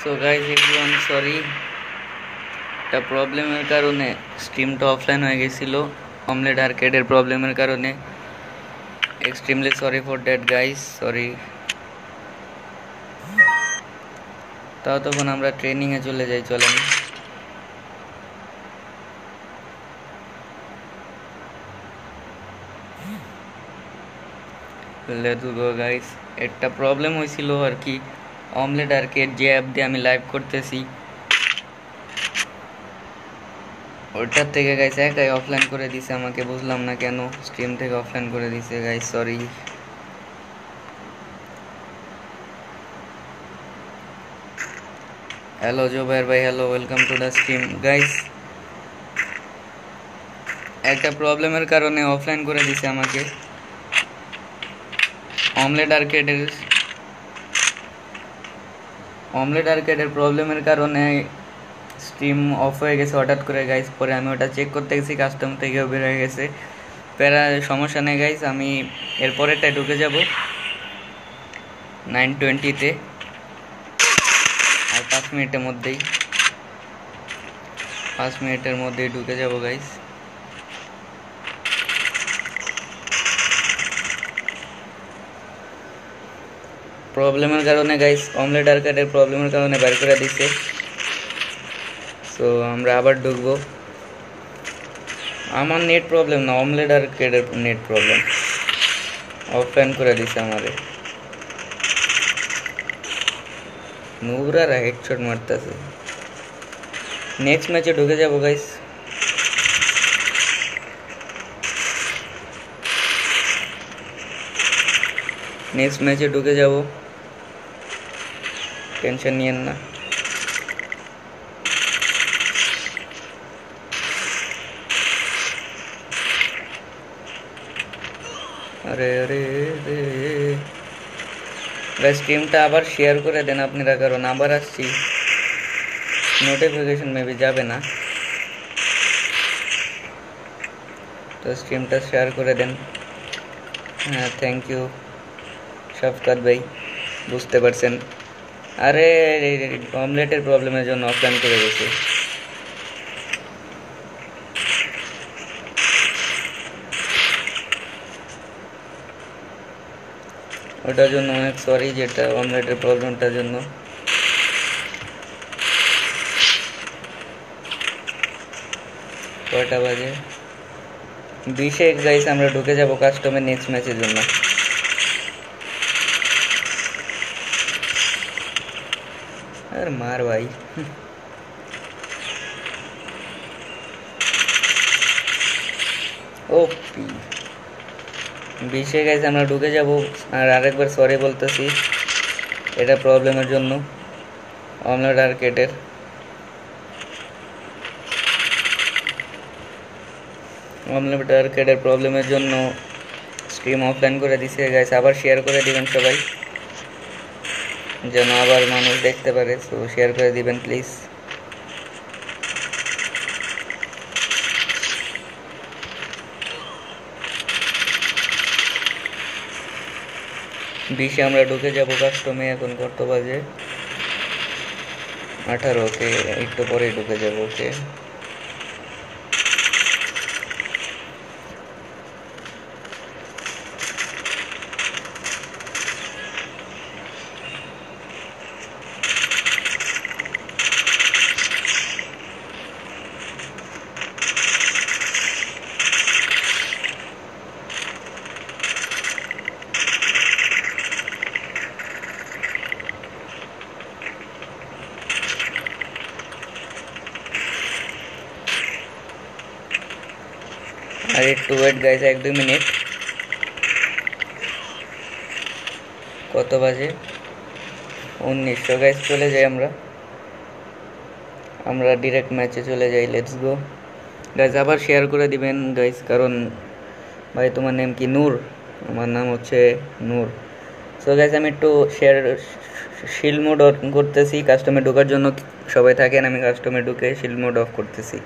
So guys everyone sorry একটা প্রবলেমের কারণে স্ট্রিমটা অফলাইন হয়ে গেছিল অমলেট আর্কেডের প্রবলেমের কারণে extremely sorry for that guys sorry তাও তখন আমরা ট্রেনিংয়ে চলে যাই চলেন লেটস গো গাইস একটা প্রবলেম হয়েছিল আর কি অমলেট আর্কেড যে অ্যাপ দিয়ে আমি লাইভ করতেছি। ওটার থেকে গাইস একাই অফলাইন করে দিছে আমাকে, বুঝলাম না কেন। স্ট্রিম থেকে অফলাইন করে দিছে গাইস সরি হ্যালো জোবাইর ভাই hello welcome to the stream guys একটা প্রবলেমের কারণে অফলাইন করে দিছে আমাকে। অমলেট আর্কেডের অমলেট আর্কেডের প্রবলেমের কারণে স্ট্রিম অফ হয়ে গেছে হঠাৎ করে গাইস পরে আমি ওটা চেক করতে গেছি কাস্টম থেকেও বের হয়ে গেছে। প্যারা সমস্যা নেই গাইস আমি এরপরেরটায় ঢুকে যাব। নাইন টোয়েন্টিতে আর পাঁচ মিনিটের মধ্যেই। পাঁচ মিনিটের মধ্যেই ঢুকে যাব গাইস প্রবলেমের কারণে গাইস অমলেট আর্কেডের প্রবলেমের কারণে বের করে দিছে। সো আমরা আবার ঢুকবো। আমার নেট প্রবলেম না অমলেট আর্কেডের নেট প্রবলেম অফলাইন করে দিছে আমারে। নুবরারা হেডশট মারতেছে। নেক্সট ম্যাচে ঢুকে যাব গাইস নেক্সট ম্যাচে ঢুকে যাব। টেনশন নিয়েন না আরে আরে রে স্ট্রিমটা আবার শেয়ার করে দেন আপনারা কারণ আবার আসছি নোটিফিকেশন মেবি যাবে না তো স্ট্রিমটা শেয়ার করে দেন হ্যাঁ থ্যাংক ইউ শফকাত ভাই বুঝতে পারছেন আরে অমলেটের প্রবলেমের জন্য অফলাইন করে গেছে। ওটার জন্য অনেক সরি যেটা অমলেটের প্রবলেমটার জন্য। কয়টা বাজে? বিশে এক গাইস আমরা ঢুকে যাব কাস্টমের নেক্সট ম্যাচের জন্য। আর মার ভাই। ও পি বিশে গাইস আমরা ঢুকে যাব। আর আরেকবার সরি বলতেছি, এটা প্রবলেমের জন্য। অমলেট আর্কেটের অমলেট আর্কেটের প্রবলেমের জন্য স্ট্রিম অফলাইন করে দিছে। গাইস আবার শেয়ার করে দিবেন সবাই। যেন আবার মানুষ দেখতে পারে। তো শেয়ার করে দিবেন প্লিজ বিশে আমরা ঢুকে যাব কাস্টমে, এখন কত বাজে আঠারো ওকে একটু পরেই ঢুকে যাব ওকে আর একটু ওয়েট গাইস এক, দুই মিনিট। কত বাজে? উনিশশো গাইস চলে যাই আমরা। আমরা ডিরেক্ট ম্যাচে চলে যাই। লেটস গো গাইস আবার শেয়ার করে দিবেন গাইস কারণ ভাই, তোমার নেম কি? নূর। আমার নাম হচ্ছে নূর। সো গাইস আমি একটু শেয়ার শিল মোড অন করতেছি। কাস্টমে ঢোকার জন্য সবাই থাকেন, আমি কাস্টমে ঢুকে শিল মোড অফ করতেছি।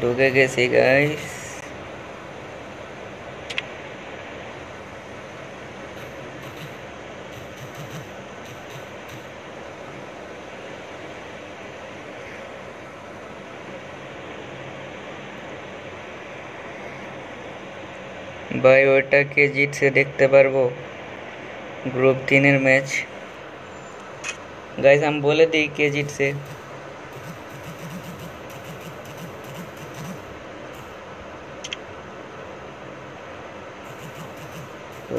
ঢুকে গেছি গাইস ভাই ওটা কে জিতছে দেখতে পারব গ্রুপ তিনের ম্যাচ গাইস আমি বলে দিই কে জিতছে।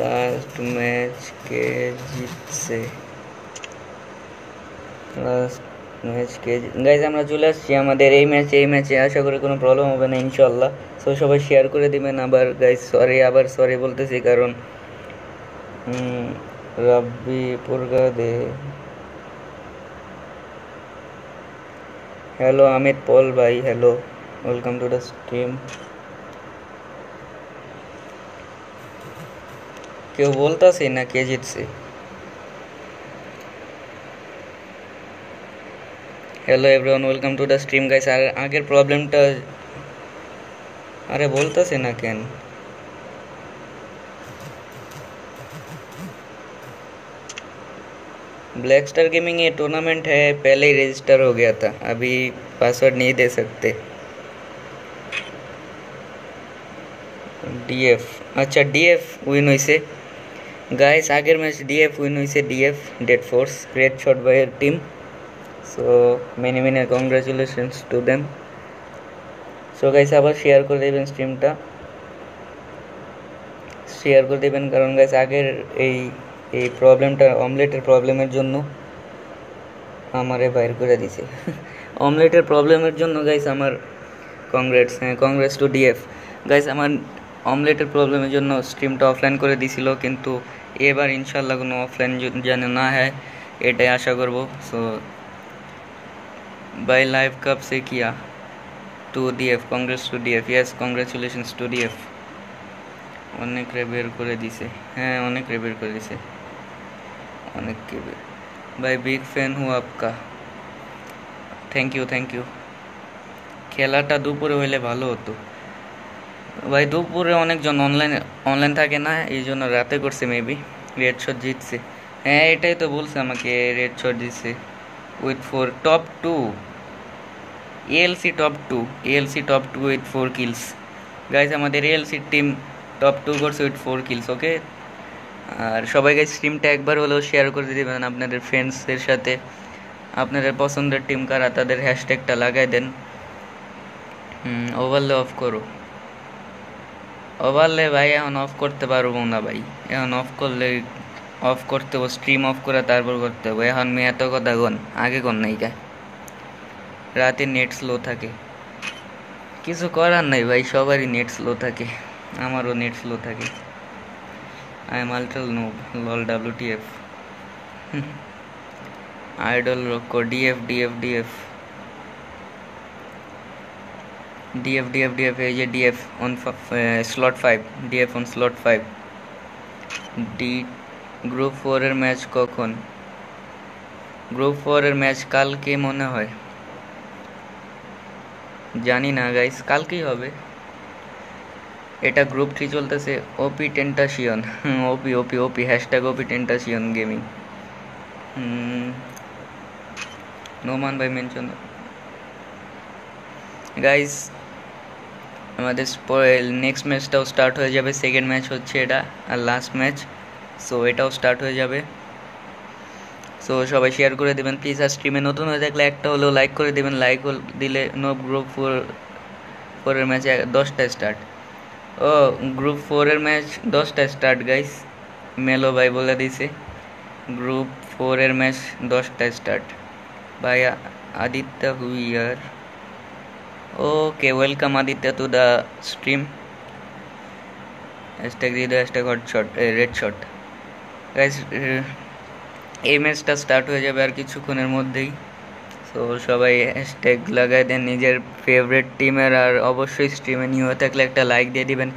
লাস্ট ম্যাচ কে জিতছে? লাস্ট ম্যাচ কে গাইজ আমরা চলে আসছি আমাদের এই ম্যাচে এই ম্যাচে আশা করি কোনো প্রবলেম হবে না ইনশাল্লাহ সো সবাই শেয়ার করে দিবেন আবার গাইজ সরি আবার সরি বলতেছি কারণ রাব্বি পুরগা দে হ্যালো अमित পল ভাই hello welcome to the stream কেউ বলতাছে না কে জিতছে hello everyone welcome to the stream guys আর আগের প্রবলেমটা আরে বলতেছে না কেন ब्लैक स्टार गेमिंग ये टूर्नामेंट है पहले ही रजिस्टर हो गया था अभी पासवर्ड नहीं दे सकते ডিএফ আচ্ছা ডিএফ উইন হয়েছে গাইস আগের ম্যাচ ডিএফ উইন হয়েছে DF date force great shot by এর team so many many congratulations to them so guys আবার শেয়ার করে দেবেন স্ট্রিমটা শেয়ার করে দেবেন কারণ গাইস আগের এই এই প্রবলেমটা অমলেটের প্রবলেমের জন্য আমারে বাইর করে দিছে। অমলেটের প্রবলেমের জন্য গাইস আমার কংগ্রেটস হ্যাঁ কংগ্রেস টু ডিএফ গাইস আমার অমলেটের প্রবলেমের জন্য স্ট্রিমটা অফলাইন করে দিছিল, কিন্তু এবার ইনশাল্লাহ কোনো অফলাইন যেন না হয়, এটাই আশা করব। সো বাই লাইভ কাপ সে কিয়া to DF congrats to DF yes congratulations to DF অনেক রে বের করে দিছে হ্যাঁ অনেক রে বের করে দিছে। বের ভাই বিগ ফ্যান হু আপকা থ্যাংক ইউ থ্যাংক ইউ খেলাটা দুপুরে হইলে ভালো হতো ভাই দুপুরে অনেকজন অনলাইন অনলাইন থাকে না এই জন্য রাতে করছে মেবি রেড শট জিতছে হ্যাঁ এটাই তো বলছে আমাকে রেড শট জিতছে with four top two ALC top two ALC top two with four kills guys আমাদের এএলসি টিম টপ টু করছে উইথ ফোর কিলস ওকে আর সবাইকে স্ট্রিমটা একবার হলেও শেয়ার করে দেবেন আপনাদের ফ্রেন্ডসদের সাথে। আপনাদের পছন্দের টিম কারা, তাদের হ্যাশট্যাগটা লাগাই দেন। ওভারলে অফ করো। ওভারলে ভাই, এখন অফ করতে পারব না ভাই। এখন অফ করলে অফ করতে হবে স্ট্রিম অফ করে তারপর করতে হবে। এখন মেয়ে এত কথা গন আগে গন নাই কা? রাতে নেট স্লো থাকে। কিছু করার নাই ভাই, সবারই নেট স্লো থাকে। আমারও নেট স্লো থাকে। I am আলট্রাল no lol W T F idol রক্কো DF DF DF DF DF DF এই যে DF on slot five DF on slot five D group ফোরের ম্যাচ কখন? গ্রুপ ফোরের ম্যাচ কালকে মনে হয়। জানি না গাইস কালকেই হবে। এটা গ্রুপ থ্রি চলতেছে OP Tentacion OP OP OP hashtag OP Tentacion Gaming Noman ভাই মেনশন গাইস আমাদের নেক্সট ম্যাচটাও স্টার্ট হয়ে যাবে সেকেন্ড ম্যাচ হচ্ছে এটা, আর লাস্ট ম্যাচ সো এটাও স্টার্ট হয়ে যাবে। সো সবাই শেয়ার করে দেবেন প্লিজ আর স্ট্রিমে নতুন হয়ে থাকলে একটা হলেও লাইক করে দেবেন। লাইক দিলে নো গ্রুপ ফোর ফোরের ম্যাচে দশটা স্টার্ট ও গ্রুপ ফোরের ম্যাচ দশটা স্টার্ট গাইস মেলো ভাই বলে দিছে। গ্রুপ ফোরের ম্যাচ দশটা স্টার্ট ভাই Aditya where okay welcome Aditya to the stream hashtag দিয়ে দাও hashtag Hot Shot Red Shot guys এই ম্যাচটা স্টার্ট হয়ে যাবে আর কিছুক্ষণের মধ্যেই। তো সবাই হ্যাশট্যাগ লাগাই দেন, নিজের ফেভারিট টিমের আর অবশ্যই স্ট্রিমে নিউ হয়ে থাকলে একটা লাইক দিয়ে দিবেন,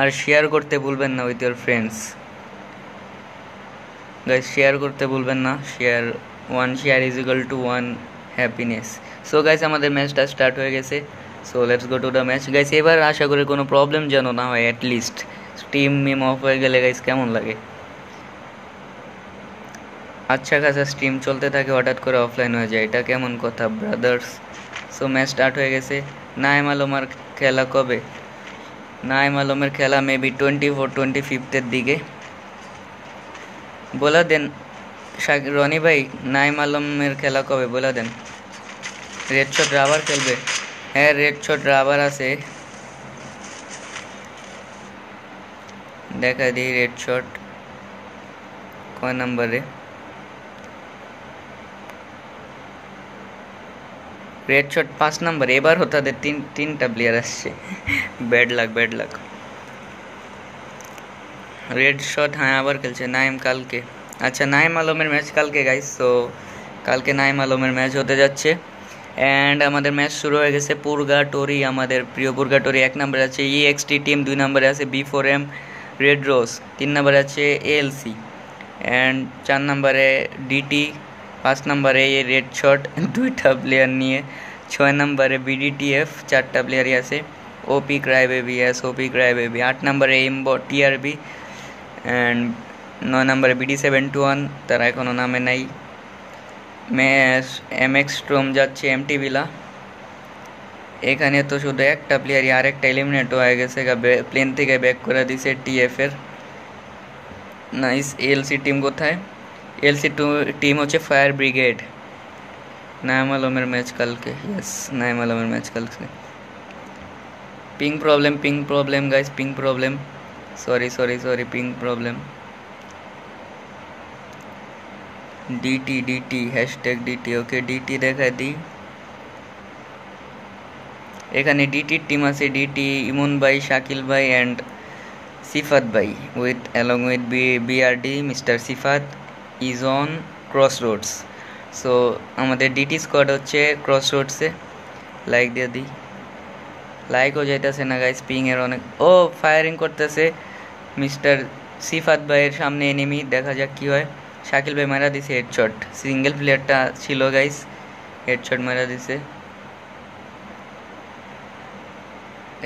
আর শেয়ার করতে ভুলবেন না with your friends guys share করতে ভুলবেন না share one share is equal to one happiness so guys আমাদের ম্যাচটা স্টার্ট হয়ে গেছে। So let's go to the match guys এবার আশা করি কোনো প্রবলেম যেন না হয় অ্যাটলিস্ট স্টিম মিম অফ হয়ে গেলে গাইস কেমন লাগে? আচ্ছা খাসা স্ট্রিম চলতে থাকে, হঠাৎ করে অফলাইন হয়ে যায়। এটা কেমন কথা ব্রাদার্স সো ম্যাচ স্টার্ট হয়ে গেছে। নাইম আলমার খেলা কবে? নাইম আলমের খেলা মেবি টোয়েন্টি ফোর টোয়েন্টি ফিফথের দিকে। বলে দেন রনি ভাই নাইম আলমের খেলা কবে? বলে দেন। রেড শট রাবার খেলবে। হ্যাঁ রেড শট রাবার আছে। দেখা দিই রেড শট কয় নম্বরে? রেড শট পাঁচ নাম্বার এবারও তাদের তিন, তিনটা প্লেয়ার আসছে। Bad luck bad luck Red Shot হ্যাঁ আবার খেলছে নাইম কালকে। আচ্ছা নাইম আলমের ম্যাচ কালকে গাইস সো কালকে নাইম আলমের ম্যাচ হতে যাচ্ছে। অ্যান্ড আমাদের ম্যাচ শুরু হয়ে গেছে পুরগাটোরি, আমাদের প্রিয় পুরগা পুরগাটোরি। এক নম্বরে আছে ই এক্সটি টিম দুই নম্বরে আছে B four M Red Rose তিন নম্বরে আছে এএলসি অ্যান্ড চার নম্বরে ডিটি পাঁচ নম্বরে এই রেড শট দুইটা প্লেয়ার নিয়ে ছয় নম্বরে বিডিটিএফ চারটা প্লেয়ারই আছে OP Cry Baby S OP Cry Baby আট নম্বরে এমবো টিআরবি অ্যান্ড নয় নম্বরে বিডি সেভেন টু ওয়ান তারা এখনও নামে নাই ম্যাচ এম এক্স স্ট্রোম যাচ্ছে এমটি বিলা এখানে তো শুধু একটা প্লেয়ারই আরেকটা এলিমিনেট হয়ে গেছে প্লেন থেকে ব্যাক করে দিছে টিএফের নাইস এলসি টিম কোথায় এলসি টু টিম হচ্ছে ফায়ার ব্রিগেড নাইম আলমের ম্যাচ কালকে ইয়েস নাইম আলমের ম্যাচ কালকে ping problem ping problem guys ping problem sorry sorry sorry ping problem DT DT hashtag DT okay DT দেখা দিই এখানে ডিটির টিম আছে ডিটি ইমন ভাই শাকিল ভাই অ্যান্ড সিফাত ভাই with along with B BRD mister Sifat is on Cross Roads so আমাদের DT squad হচ্ছে ক্রস রোডসে লাইক দিয়ে দিই। লাইকও যাইতেছে না গাইস পিংয়ের অনেক। ও ফায়ারিং করতেছে মিস্টার সিফাত ভাইয়ের সামনে এনিমি দেখা যাক কী হয়। শাকিল ভাই মারা দিছে হেডশট সিঙ্গেল প্লেয়ারটা ছিল গাইস হেডশট মারা দিছে।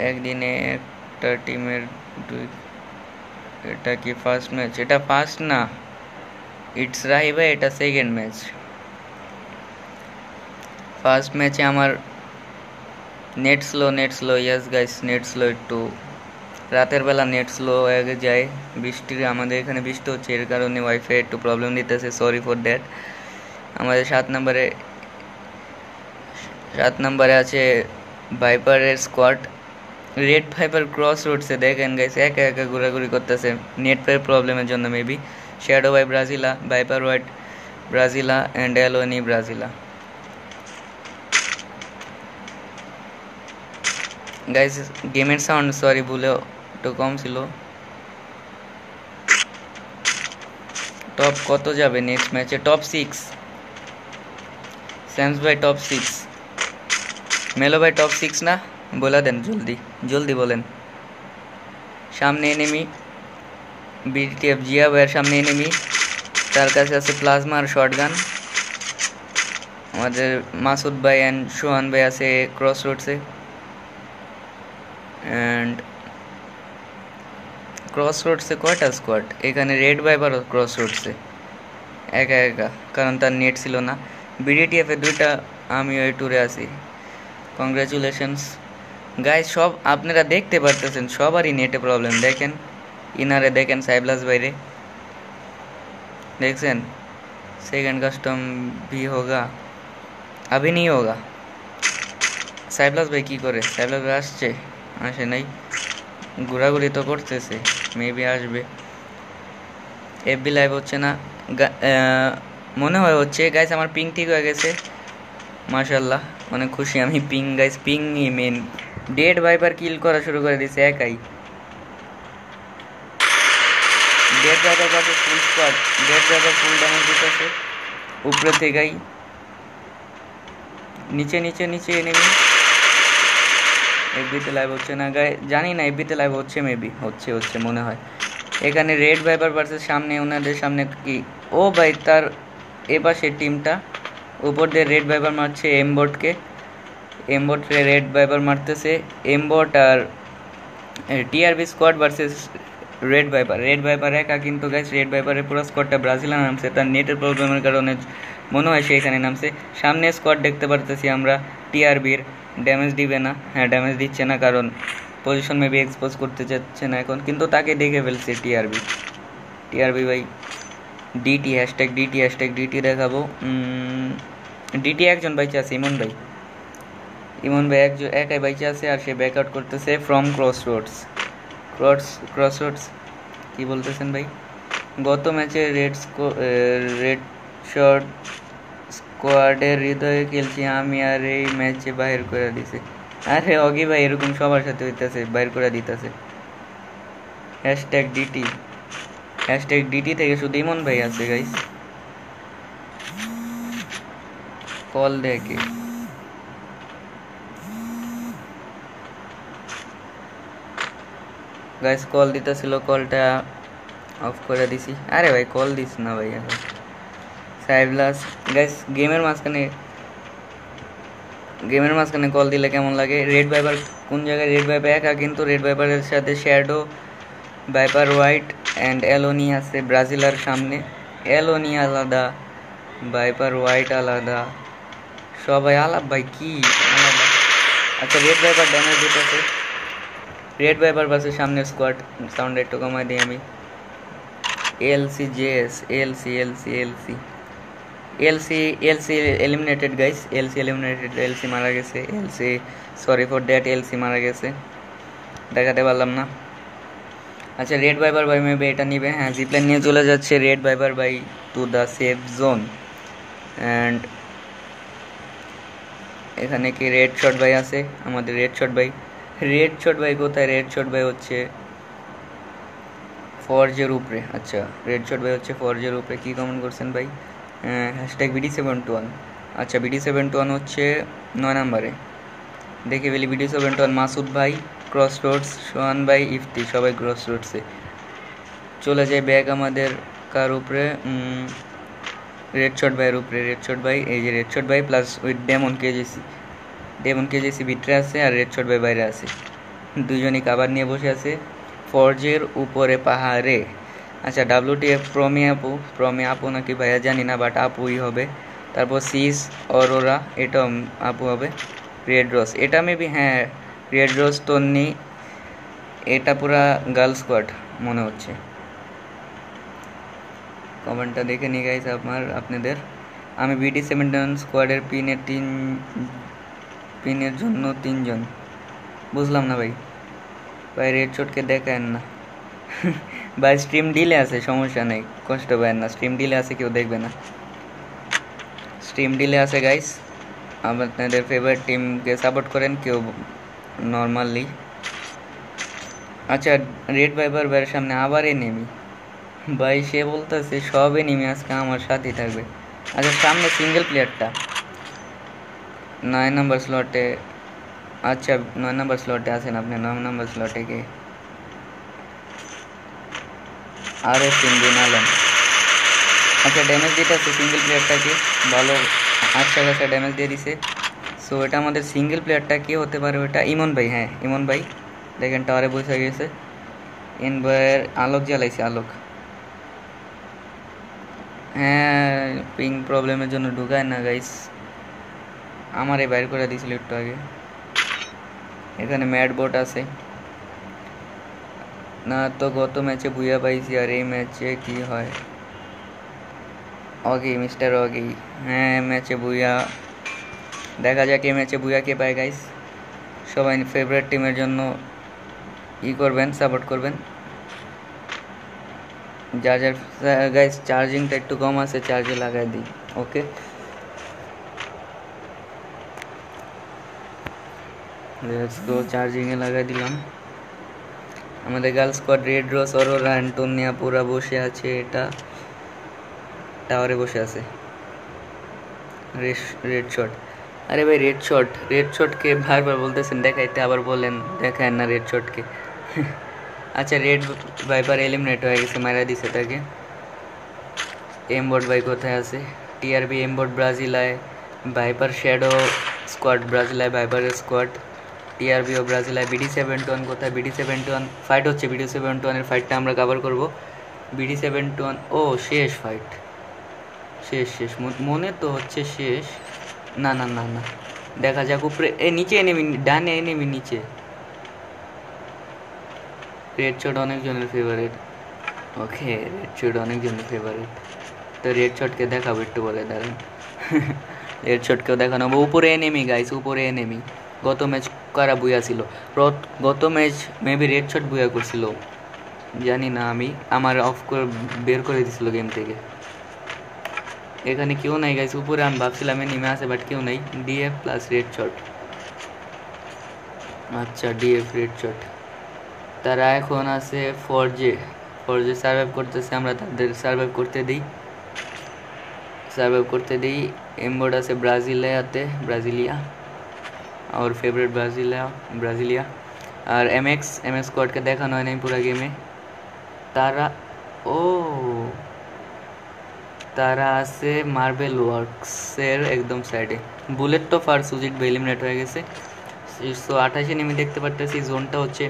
একদিনে একটা টিমের দুই এটা কি ফার্স্ট ম্যাচ এটা ফার্স্ট না? ইটস রাহি ভাই এটা সেকেন্ড ম্যাচ। ফার্স্ট ম্যাচে আমার net slow net slow yes guys net slow একটু। রাতের বেলা নেট স্লো হয়ে যায় বৃষ্টির আমাদের এখানে বৃষ্টি হচ্ছে, এর কারণে ওয়াইফাই একটু প্রবলেম দিতেছে সরি ফর দ্যাট আমাদের সাত নম্বরে সাত নম্বরে আছে ভাইপারের স্কোয়াড রেড ভাইপার ক্রস রোডসে দেখেন গাইস একা একা ঘোরাঘুরি করতেছে, নেট প্রবলেমের জন্য মেবি শ্যাডো বাই ব্রাজিলা ভাইপার হোয়াইট ব্রাজিলা অ্যান্ড এলোনি ব্রাজিলা গাইস গেমের সাউন্ড সরি ভুলেও একটু কম ছিল টপ কত যাবে নেক্সট ম্যাচে টপ সিক্স স্যামস ভাই টপ সিক্স মেলো ভাই টপ সিক্স না? বলে দেন, জলদি জলদি বলেন। সামনে এনেমি বিটিএফ জিয়া ভাইয়ের সামনে এনেমি তার কাছে আছে প্লাজমা আর শর্ট গান আমাদের মাসুদ ভাই অ্যান্ড সোহান ভাই আছে ক্রস রোডসে অ্যান্ড ক্রস রোডসে কয়টা স্কোয়াড এখানে রেড ভাইবারও ক্রস রোডসে একা একা, কারণ তার নেট ছিল না। বিডিটিএফে দুইটা আমি ওই ট্যুরে আছি। কংগ্রাচুলেশনস গাইজ সব আপনারা দেখতে পারতেছেন, সবারই নেটে প্রবলেম দেখেন। ইনারে দেখেন সাইবলাস বাইরে দেখছেন সেকেন্ড কাস্টম भी होगा अभी नहीं होगा সাইবলাস ভাই কী করে সাইবলাস ভাই আসছে আসে নাই ঘোরাঘুরি তো করতেছে মেবি আসবে এফবি লাইভ হচ্ছে না মনে হয় হচ্ছে গাইস আমার পিং ঠিক হয়ে গেছে মাশাল্লাহ অনেক খুশি আমি ping guys পিংই main dead viper kill করা শুরু করে দিছে একাই ডেড ভাইপার পাশে full squad Dead Viper full damage দিতেছে। উপরে থেকেই। নিচে নিচে নিচে এনেমি এফবিতে লাইভ হচ্ছে না গায়ে জানি না এফবিতে লাইভ হচ্ছে মেবি হচ্ছে হচ্ছে, মনে হয়। এখানে রেড ভাইপার ভার্সেস সামনে ওনাদের সামনে কি? ও ভাই, তার এপাশে টিমটা উপর দিয়ে রেড ভাইপার মারছে এমবোর্ডকে এমবোর্ড রেড ভাইপার মারতেছে। এমবোর্ড আর TRB squad versus Red Viper Red Viper একা কিন্তু গাইস রেড ভাইপারের পুরো স্কোয়াডটা ব্রাজিলে নামছে। তার নেটের প্রবলেমের কারণে মনে হয় সে এখানে নামছে। সামনে স্কোয়াড দেখতে পারতেছি আমরা টিআরবির ড্যামেজ দিবে না। হ্যাঁ ড্যামেজ দিচ্ছে না কারণ পজিশন মেবি এক্সপোজ করতে চাচ্ছে না এখন। কিন্তু তাকে দেখে ফেলছে টিআরবি টিআরবি ভাই DT hashtag DT hashtag DT দেখাবো। ডিটি একজন বাইচে আছে, ইমন ভাই। ইমন ভাই একজন, একাই বাইচে আছে আর সে ব্যাক আউট করতেছে from cross roads cross cross roads কী বলতেছেন ভাই? গত ম্যাচে রেড স্কো রেড শর্ট স্কোয়াডের হৃদয়ে খেলছি, আমি আর এই ম্যাচে বাহির করে দিছে। আরে, অগি ভাই, এরকম সবার সাথে হইতেছে, বাইর করে দিতেছে। হ্যাশট্যাগ ডিটি হ্যাশট্যাগ ডিটি থেকে শুধু ইমন ভাই আছে গাইস কল দেখে। গাইস কল দিতেছিল কলটা অফ করে দিছি। আরে ভাই কল দিস না ভাই সাইবলাস গাইস গেমের মাঝখানে গেমের মাঝখানে কল দিলে কেমন লাগে? রেড ভাইপার কোন জায়গায় রেড ভাইপার একা? কিন্তু রেড ভাইপারের সাথে শ্যাডো ভাইপার হোয়াইট অ্যান্ড এলোনি আছে ব্রাজিলার সামনে। এলোনি আলাদা ভাইপার হোয়াইট আলাদা। সবাই আলাপ, ভাই, কি আচ্ছা রেড ভাইপার ড্যামেজ দিতেছে। রেড ভাইপার পাশে সামনে স্কোয়াড সাউন্ড একটু কমাই দিই আমি। LC JS LC LC LC LC LC eliminated guys LC eliminated LC মারা গেছে LC sorry for that LC মারা গেছে। দেখাতে পারলাম না। আচ্ছা রেড ভাইবার ভাই মেবি এটা নিবে। হ্যাঁ জিপ্লেন নিয়ে চলে যাচ্ছে রেড ভাইবার ভাই to the safe zone and এখানে কি রেড শট ভাই আছে? আমাদের রেড শট ভাই রেড শট ভাই কোথায়? রেড শট ভাই হচ্ছে ফর্জের উপরে। আচ্ছা রেড শট ভাই হচ্ছে ফর্জের উপরে। কী কমেন্ট করছেন ভাই? Hashtag BD seven two one আচ্ছা বিডি সেভেন টু ওয়ান হচ্ছে নয় নাম্বারে। দেখে ফেলি BD seven two one Masud ভাই ক্রস রোডস সোহান ভাই, ইফতি, সবাই ক্রস রোডসে চলে যায় ব্যাগ আমাদের কার উপরে? রেড শট ভাইয়ের উপরে। রেড শট ভাই এই যে রেড শট ভাই plus with demon K J C demon K J C ভিতরে আছে আর রেড শট ভাই বাইরে আছে। দুজনই কাবার নিয়ে বসে আছে। ফর্জের উপরে পাহাড়ে। আচ্ছা ডাব্লিউটিএফ প্রমি আপু? প্রমি আপু নাকি ভাইয়া? জানি না বাট আপুই হবে। তারপর সিস অরোরা এটা আপু হবে। রেড রোজ এটা মেবি হ্যাঁ রেড রোজ তন্নি এটা পুরা গার্ল স্কোয়াড মনে হচ্ছে। কমেন্টটা দেখে নিয়ে গাইছে আপনার, আপনাদের। আমি বিডি সেভেন্টিন স্কোয়াডের পিনের তিন পিনের জন্য তিনজন। বুঝলাম না ভাই। ভাই রেড শটকে দেখায় না। ভাই স্ট্রিম ডিলে আছে, সমস্যা নেই, কষ্ট পায় না। স্ট্রিম ডিলে আছে, কেউ দেখবে না। স্ট্রিম ডিলে আছে গাইস আপনাদের ফেভারিট টিমকে সাপোর্ট করেন, কেউ নর্মালি আচ্ছা রেড ভাইবার ভাইয়ের সামনে আবার নেমি ভাই, সে বলতেছে, সব এনিমি আজকে আমার সাথেই থাকবে। আচ্ছা সামনে সিঙ্গেল প্লেয়ারটা নয় নম্বর স্লটে আচ্ছা নয় নম্বর স্লটে আছেন আপনি নয় number স্লটে K R S Indian Alam আচ্ছা ড্যামেজ দিতেছে সিঙ্গেল প্লেয়ারটাকে ভালো আচ্ছা আচ্ছা ড্যামেজ দিয়ে দিছে সো এটা আমাদের সিঙ্গেল প্লেয়ারটা কে হতে পারে ওটা ইমন ভাই হ্যাঁ ইমন ভাই দেখেন টাওয়ারে বসে গেছে ইন ভাইয়ের আলোক জ্বালাইছে আলোক হ্যাঁ পিং প্রবলেমের জন্য ঢুকায় না গাইস আমারে বাইর করে দিয়েছিল একটু আগে। এখানে ম্যাট বোট আছে। না, তো গত ম্যাচে বুয়া পাইছি, আর এই ম্যাচে কি হয়? Oggy mister Oggy. হ্যাঁ ম্যাচে বুয়া দেখা যাক এই ম্যাচে বুয়া কে পায় গাইস সবাই ফেভারিট টিমের জন্য ই করবেন সাপোর্ট করবেন। যার যার গাইস চার্জিংটা একটু কম আছে চার্জে লাগাই দিই ওকে লেটস গো চার্জিংয়ে লাগাই দিলাম আমাদের girls squad red rose Aurora Antonia পুরা বসে আছে এটা টাওয়ারে বসে আছে রেড শট আরে ভাই রেড শট রেড শটকে বারবার বলতেছেন দেখাইতে আবার বলেন দেখায় না রেড শটকে আচ্ছা রেড ভাইপার এলিমিনেট হয়ে গেছে মারা দিছে তাকে এমবোর্ড ভাই কোথায় আছে টিআরবি এমবোর্ড ব্রাজিলায় ভাইপার শ্যাডো স্কোয়াড ব্রাজিলায় ভাইপারের স্কোয়াড টিআরবি ও ব্রাজিল ব্রাজিলায় বিডি সেভেন্টি ওয়ান কোথায়? বিডি সেভেন্টি ওয়ান ফাইট হচ্ছে বিডি সেভেন্টি ওয়ানের ফাইটটা আমরা কভার করব। বিডি সেভেন্টি ওয়ান ও, শেষ ফাইট শেষ শেষ। মনে তো হচ্ছে শেষ। না না না না। দেখা যাক উপরে। এ, নিচে এনেমি ডানে এনেমি নিচে। রেড শট অনেকজনের ফেভারিট ওকে রেড শট অনেকজনের ফেভারিট তো রেড শটকে দেখাবো একটু বলে দাঁড়ান। রেড শটকেও দেখানো। উপরে এনেমি গাইস উপরে এনেমি গত ম্যাচ কারা বুয়া ছিল? গত ম্যাচ মেবি রেড শট বুয়া করছিল। জানি না আমি, আমার অফ করে বের করে দিছিল গেম থেকে। এখানে কেউ নাই গাইস উপরে আমি ভাবছিলাম নেমে আছে বাট কেউ নাই। ডিএফ প্লাস রেড শট আচ্ছা ডিএফ রেড শট তারা এখন আছে ফরজে ফরজে সার্ভাইভ করতেছে, আমরা তাদের সার্ভাইভ করতে দিই। সার্ভাইভ করতে দিই। এমবোর্ড আছে ব্রাজিলিয়াতে, ব্রাজিলিয়া। আমার ফেভারিট ব্রাজিলিয়া ব্রাজিলিয়া আর এম এক্স এম এক্স স্কোয়াডকে দেখানো হয় নাই পুরো গেমে তারা ও তারা আছে মার্বেল ওয়ার্কসের একদম সাইডে বুলেট তো ফার সুজিট এলিমিনেট হয়ে গেছে সো আঠাশে নেমে দেখতে পারতেছি জোনটা হচ্ছে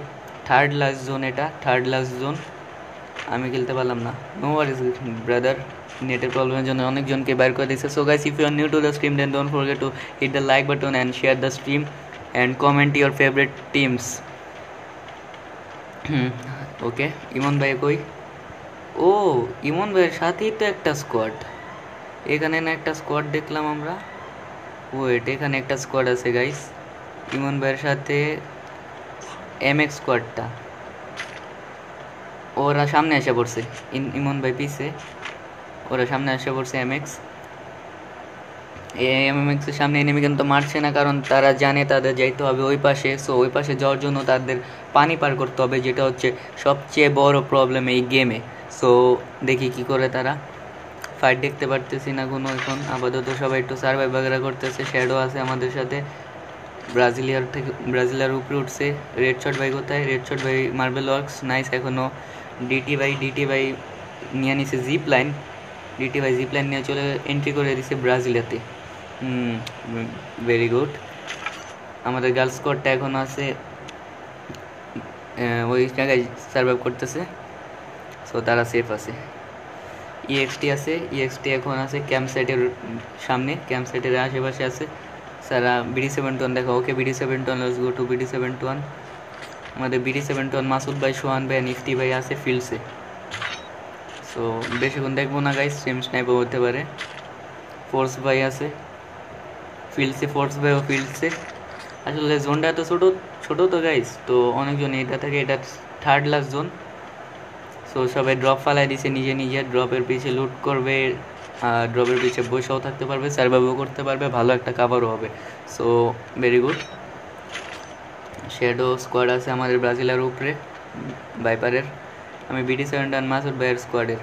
থার্ড লাস্ট জোন এটা থার্ড লাস্ট জোন আমি খেলতে পারলাম না নো ওয়ার ইজ ব্রাদার নেটের প্রবলেমের জন্য অনেকজনকে বাইর করে দিচ্ছে so guys if you are new to the stream then don't forget to hit the like button and share the stream and comment your favourite teams okay Emon ভাই কই ও ইমন ভাইয়ের সাথেই তো একটা স্কোয়াড এখানে না একটা স্কোয়াড দেখলাম আমরা। ওয়েট এখানে একটা স্কোয়াড আছে গাইস ইমন ভাইয়ের সাথে এম এক্স স্কোয়াডটা ওরা সামনে এসে পড়ছে। ইমন ভাই পিছে। ওরা সামনে এসে পড়ছে এম এক্স এম এম এক্সের সামনে এনেমি কিন্তু মারছে না, কারণ তারা জানে তাদের যাইতে হবে ওই পাশে। সো ওই পাশে যাওয়ার জন্য তাদের পানি পার করতে হবে, যেটা হচ্ছে সবচেয়ে বড় প্রবলেম এই গেমে সো দেখি কি করে তারা। ফাইট দেখতে পারতেছি না কোনো এখন। আপাতত সবাই একটু সার্ভাই বাগেরা করতেছে শ্যাডো আছে আমাদের সাথে। ব্রাজিলিয়ার থেকে ব্রাজিলিয়ার উপরে উঠছে। রেড শট ভাই কোথায়? রেড শট ভাই মার্বেল ওয়ার্কস নাইস এখনও ডিটি ভাই ডিটি ভাই নিয়ে নিছে জিপ লাইন ডিটি ভাই জিপ লাইন নিয়ে চলে এন্ট্রি করে দিছে ব্রাজিলিয়াতে ভেরি গুড আমাদের গার্লস স্কোয়াডটা এখন আছে ওই জায়গায় সার্ভাইভ করতেছে। সো তারা সেফ আছে। ইএক্সটি আছে ইএক্সটি এখন আছে ক্যাম্প সাইটের সামনে ক্যাম্প সাইটের আশেপাশে আছে। সারা বিডি সেভেন টু ওয়ান দেখো, okay BD seven two one let's go to BD seven two one আমাদের BD seven two one Masud ভাই, সোহান ভাই নিফতি ভাই আছে ফিল্ডসে সো বেশিক্ষণ দেখব না গাইস সেম স্নাইপার হতে পারে। ফোর্স ভাই আছে। ফিল্ডসে ফোর্স ভাই ও ফিল্ডসে আসলে জোনটা এত ছোটো ছোটো তো গাইস তো অনেকজন এটা থেকে, এটা থার্ড লাস্ট জোন সো সবাই ড্রপ ফালাই দিছে, নিজে নিজে। ড্রপের পিছে লুট করবে, আর ড্রপের পিছে বসেও থাকতে পারবে সার্ভাইভও করতে পারবে, ভালো একটা কাভারও হবে। So very good shadow squad আছে আমাদের ব্রাজিলের উপরে বাইপারের আমি সেভেন ডান মাসুদ ভাইয়ের স্কোয়াডের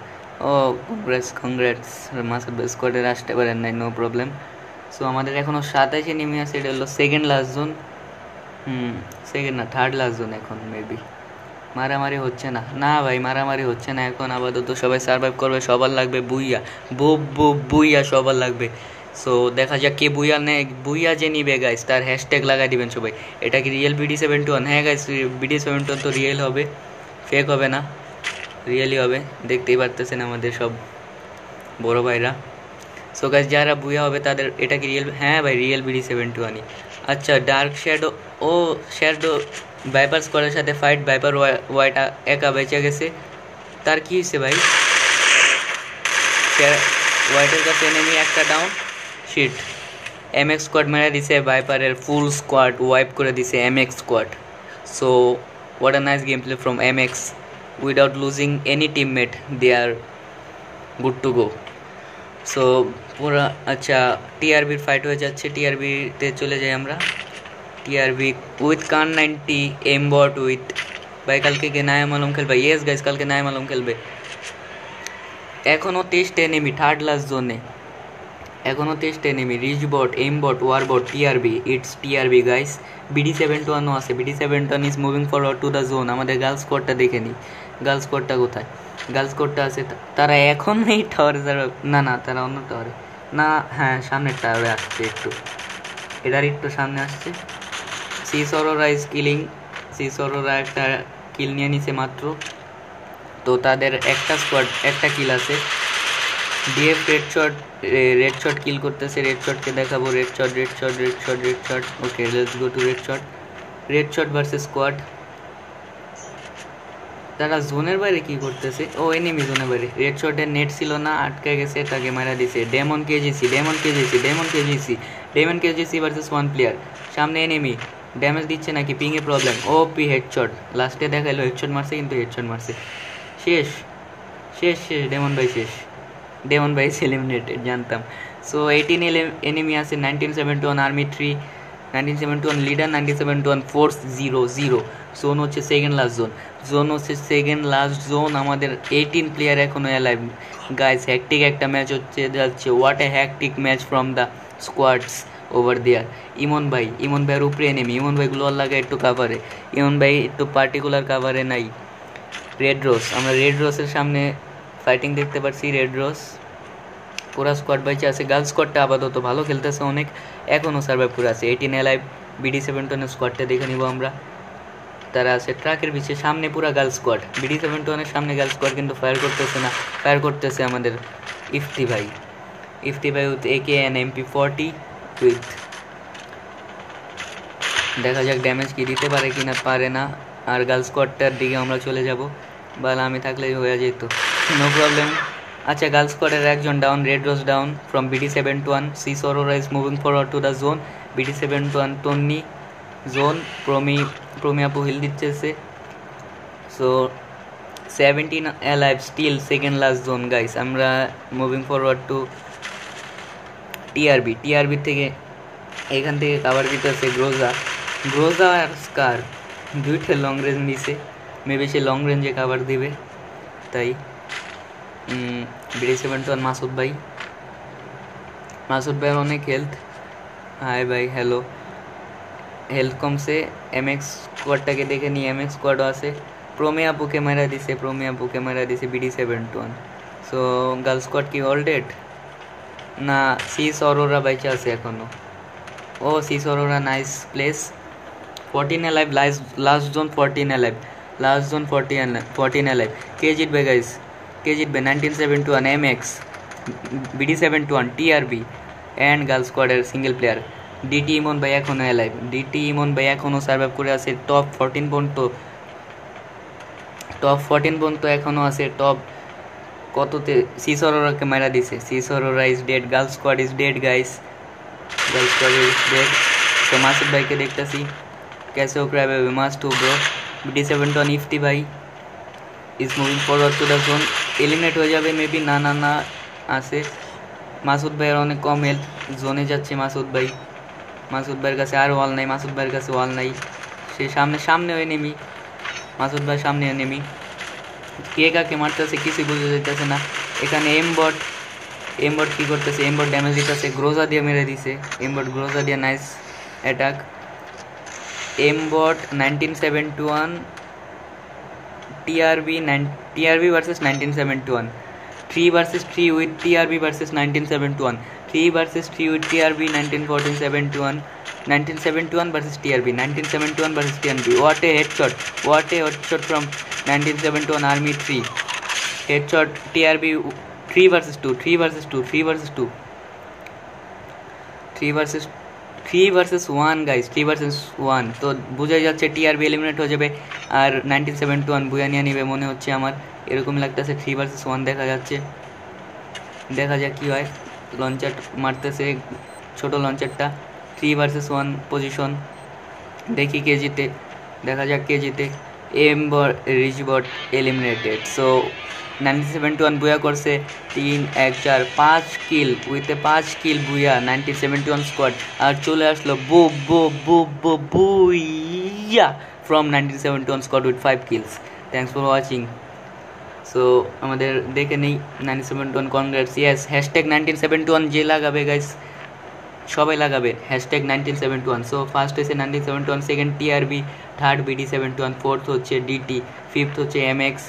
ও কংগ্রেস কংগ্রেটস মাসুদ ভাই স্কোয়াডের আসতে পারেন নাই নো প্রবলেম সো আমাদের এখনও সাতাশে নেমে আছে, এটা হলো second last zone hmm second না থার্ড লাস্ট জোন এখন মেবি মারামারি হচ্ছে না। না ভাই, মারামারি হচ্ছে না। এখন আপাতত সবাই সার্ভাইভ করবে, সবার লাগবে বুইয়া। বু বু বুইয়া সবার লাগবে। সো দেখা যাক কে বুইয়া নেয় বুইয়া যে নিবে গাইস তার হ্যাশট্যাগ লাগাই দিবেন সবাই। এটা কি রিয়েল বিডি সেভেন্টি ওয়ান হ্যাঁ গাইস বিডি সেভেন্টি ওয়ান তো রিয়েল হবে। ফেক হবে না। রিয়েলই হবে, দেখতেই পারতেছেন আমাদের সব বড় ভাইরা। সো গাইস যারা বুয়া হবে তাদের, এটা কি রিয়েল হ্যাঁ ভাই রিয়েল বিডি সেভেন্টি ওয়ানই আচ্ছা ডার্ক শ্যাডো ও শ্যাডো বাইপার স্কোয়াডের সাথে ফাইট ভাইপার ওয়াইটা একা বেঁচে গেছে। তার কী হয়েছে ভাই? হোয়াইটের কাছে এনেমি একটা down shit M X squad মেরে দিছে বাইপারের ফুল স্কোয়াড ওয়াইপ করে দিছে M X squad so what a nice game play from M X without losing any teammate they are good to go so পুরা আচ্ছা টিআরবির fight হয়ে যাচ্ছে টিআরবিতে চলে যাই আমরা টিআরবি উইথ কান নাইনটি এম বট উইথ ভাই কালকে কে নায়াম আলম খেলবে ইয়েস গাইস কালকে নায়াম আলম খেলবে এখনও তেইশটা এনেমি থার্ড লাস্ট জোনে এখনও তেইশটা enemy rich bot M bot war bot TRB it's TRB guys BD seven ওয়ানও আছে BD seven one is moving forward to the zone আমাদের গার্লস কোডটা দেখে নিই গার্লস কোডটা কোথায়? গার্লস কোডটা আছে তারা এখন এই টাওয়ারে যারা না না, তারা অন্য টাওয়ারে না হ্যাঁ সামনের টাওয়ারে আসছে একটু। এটার একটু সামনে আসছে। Sis Aurora is killing sis Aurora একটা কিল নিয়ে নিছে মাত্র। তো তাদের একটা স্কোয়াড একটা কিল আছে। DF red shot red shot kill করতেছে। রেড শটকে দেখাবো। Red shot red shot red shot red shot okay let's go to red shot red shot versus squad তারা জোনের বাইরে কি করতেছে? ও এনিমি জোনের বাইরে। রেড শটের নেট ছিল না, আটকে গেছে, তাকে মারা দিছে। Demon KGC demon KGC demon KGC demon KGC versus one player সামনে এনিমি ড্যামেজ দিচ্ছে নাকি? পিংয়ে প্রবলেম ও পি হেডশট লাস্টে দেখাইলো হেডশট মারছে, কিন্তু হেডশট মারছে। শেষ। শেষ শেষ। ডেমন ভাই শেষ। ডেমন ভাই এলিমিনেটেড জানতাম। সো এইটিন এনিমি আছে nineteen seventy one army three nineteen seventy one leader nineteen seventy one force zero zero zone হচ্ছে সেকেন্ড লাস্ট জোন জোন হচ্ছে সেকেন্ড লাস্ট জোন আমাদের এইটিন প্লেয়ার এখনও alive guys hectic একটা match হচ্ছে, যাচ্ছে। What a hectic match from the squads over there Emon ভাই, ইমন ভাইয়ের উপরে নেমি ইমন ভাই গ্লোয়ার লাগে একটু কাভারে ইমন ভাই একটু পার্টিকুলার কাভারে নাই। রেড রোস আমরা রেড রোসের সামনে ফাইটিং দেখতে পাচ্ছি রেড রোস পুরা স্কোয়াড বাইচে আছে। গার্লস স্কোয়াডটা আপাতত ভালো খেলতেছে অনেক। এখনও সার্ভাইভ করে আছে। এইটিন এলাইভ বিডি সেভেন্টনের স্কোয়াডটা দেখে নিব আমরা। তারা আছে, ট্রাকের পিছিয়ে সামনে পুরা গার্লস স্কোয়াড বিডি সেভেন্টনের সামনে গার্লস স্কোয়াড কিন্তু ফায়ার করতেছে না ফায়ার করতেছে আমাদের ইফতি ভাই। ইফতি ভাই with A K and MP forty with দেখা যাক ড্যামেজ কি দিতে পারে কি না পারে না। আর গার্লস স্কোয়াডটার দিকে আমরা চলে যাব। বালা, আমি থাকলেই হয়ে যেত। নো প্রবলেম আচ্ছা গার্লস স্কোয়াডের একজন down red rose down from BD seven two one sis Aurora is moving forward to the zone BD seven two one Tonni zone Promi Promi আপু হিল দিচ্ছে so seventeen alive still second last zone guys আমরা moving forward to TRB TRB থেকে এখান থেকে cover দিতেছে গ্রোজা গ্রোজা আর স্কার দুইটা long range নিছে। মেবি সে লং রেঞ্জে কাভার দিবে। তাই বিডি সেভেন টু মাসুদ ভাই। মাসুদ ভাইয়ের অনেক হেলথ হাই ভাই হ্যালো হেলথ কমছে এম এক্স স্কোয়াডটাকে দেখে নিই এম এক্স স্কোয়াডও আছে। প্রমে আপুকে মারা দিছে প্রমে আপুকে মারা দিছে BD seven two one so girls squad কি অল ডেট না সিস অরোরা বাইচে আছে এখনও ও sis Aurora nice place fourteen alive last last zone fourteen alive last zone fourteen fourteen alive কে জিতবে গাইস কে জিতবে? Nineteen seven two one M X BD seven two one TRB and girls স্কোয়াডের single player DT Emon ভাই এখনও alive DT Emon ভাই এখনও survive করে আছে top fourteen পর্যন্ত। টপ ফোরটিন পর্যন্ত এখনও আছে টপ কততে? সিসরোরাকে মারা দিছে। Sis Aurora is dead girls squad is dead guys girls squad is dead তো মাসুদ ভাইকে দেখতেছি। कैसे ক্রাইবে মাস টু ব্রো বিডি সেভেন টন ইফতি ভাই is moving forward to the zone eliminate হয়ে যাবে মেবি না না না, আছে। মাসুদ ভাইয়ের অনেক কম হেলথ জোনে যাচ্ছে মাসুদ ভাই। মাসুদ ভাইয়ের কাছে আর ওয়াল নাই, মাসুদ ভাইয়ের কাছে ওয়াল নাই। সে সামনে সামনে হয়ে নেমি। মাসুদ ভাই সামনে নেমি। কে কাকে মারতেছে কিছুই বুঝতে যেতেছে না। এখানে এম বট এম বট কী করতেছে? এম বট ড্যামেজ দিতেছে গ্রোজা দিয়ে মেরে দিছে। এম বট গ্রোজা দিয়ে nice attack M bot nineteen two one TRB nine TRB versus nineteen seven two one three versus three with TRB versus nineteen seven two one three versus three with TRB nineteen fourteen seventy one nineteen seventy one versus TRB nineteen seventy one versus TRB what a headshot what a headshot from nineteen seventy one army three headshot TRB three versus two three versus two three versus two three versus three versus one guys three versus one তো বোঝাই যাচ্ছে TRB eliminate হয়ে যাবে আর nineteen seven two one booyah নিয়ে নিবে মনে হচ্ছে আমার এরকম লাগতেছে থ্রি ভার্সেস ওয়ান দেখা যাচ্ছে দেখা যাক কী হয় লঞ্চার মারতেছে, ছোট লঞ্চারটা থ্রি ভার্সেস ওয়ান পজিশন দেখি কে জিতে, দেখা যাক কে জিতে। M bot rich bot eliminated so nineteen seventy one booyah করছে, তিন, এক, চার, পাঁচ কিল উইথে পাঁচ kill booyah nineteen seventy one squad আর চলে আসলো boo boo boo boo booyah from nineteen seventy one squad with five kills thanks for watching so আমাদের দেখে নেই nineteen seventy one congrats yes hashtag nineteen seventy one, যে লাগাবে guys সবাই লাগাবে hashtag nineteen seventy one. So first হচ্ছে nineteen seventy one second TRB third BD seventy one fourth হচ্ছে DT fifth হচ্ছে M X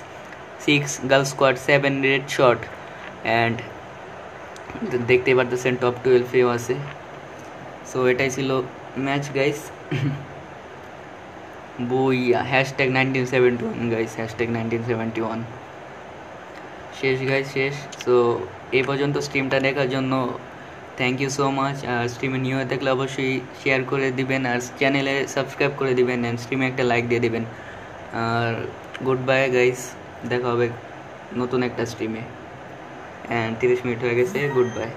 six girl squad seven red shot and দেখতেই পারতেছেন top টুয়েলভেও আছে সো এটাই ছিল match guys booyah hashtag nineteen seventy one guys hashtag nineteen seventy one. শেষ guy শেষ। সো এই পর্যন্ত স্ট্রিমটা দেখার জন্য থ্যাংক ইউ সো মাচ আর স্ট্রিমে নিউ হয়ে থাকলে অবশ্যই শেয়ার করে দিবেন আর চ্যানেলে সাবস্ক্রাইব করে দিবেন অ্যান্ড স্ট্রিমে একটা লাইক দিয়ে দিবেন। আর গুড বাই গাইস দেখা হবে নতুন একটা স্ট্রিমে অ্যান্ড তিরিশ মিনিট হয়ে গেছে গুড বাই